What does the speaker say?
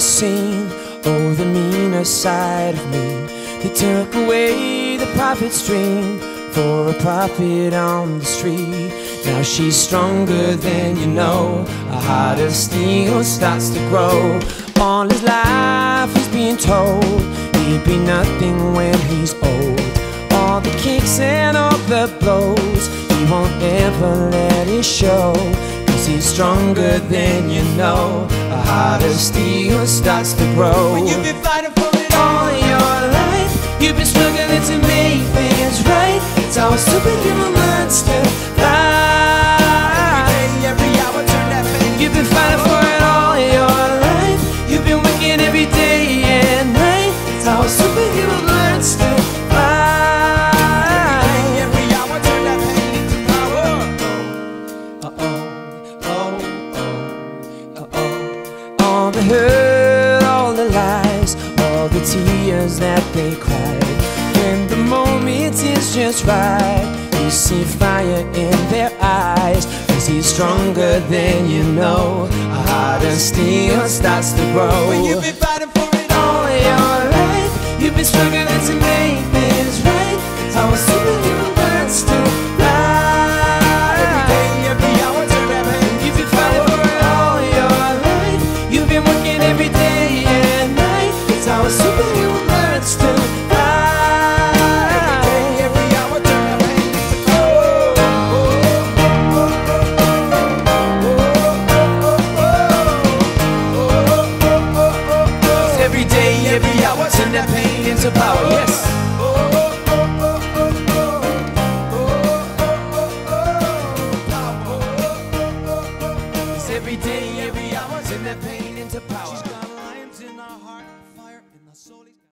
has seen, oh, the meaner side of me. They took away the prophet's dream for a profit on the street. Now she's stronger than you know. A heart of steel starts to grow. All his life he's being told he'd be nothing when he's old. All the kicks and all the blows, he won't ever let it show. Cause he's stronger than you know. Steel starts to grow. When you've been fighting for it all your life, you've been struggling to make things right. It's how a superhuman monster fly. Every day, every hour, turn that page. You've been fighting for it all your life. You've been working every day and night. It's how a superhuman All the hurt, all the lies, all the tears that they cried. When the moment is just right, you see fire in their eyes. Cause he's stronger than you know. A heart of steel starts to grow. When you've been fighting for it all your life, you've been struggling turn that pain into power. Yes. Every day, every hour, turn that pain into power.